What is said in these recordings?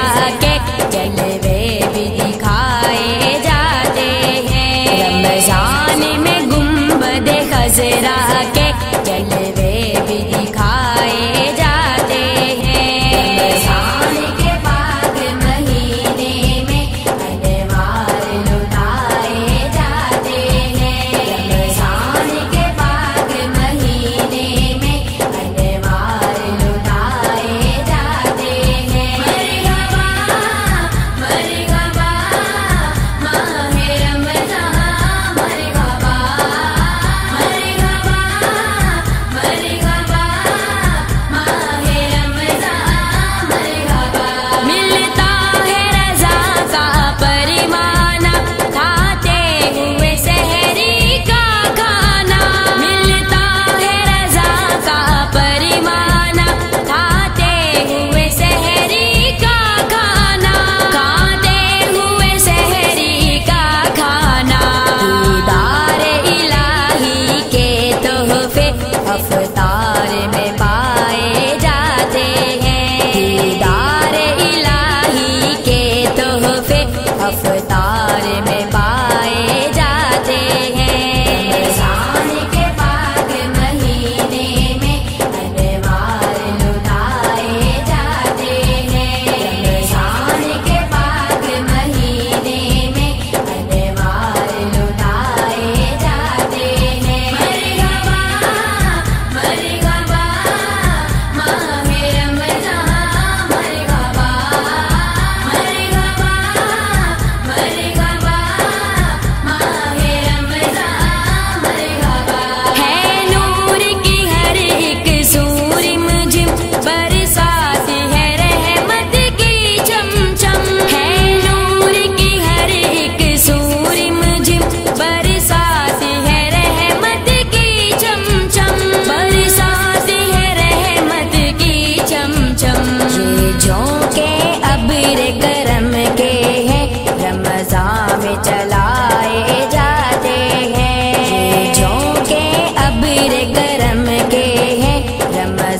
Que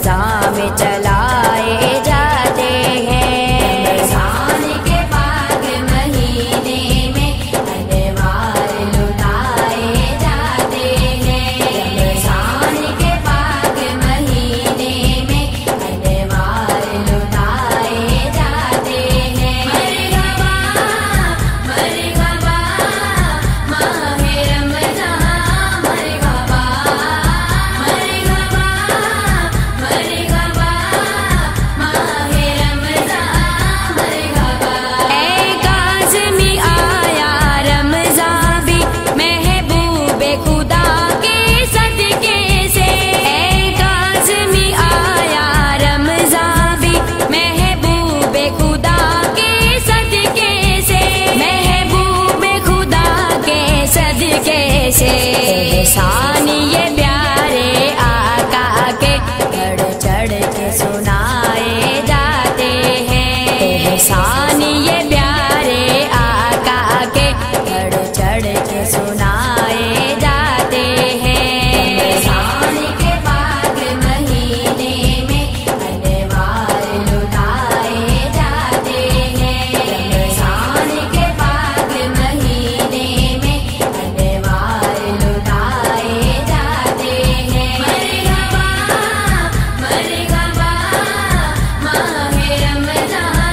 Nizam day. when we're done.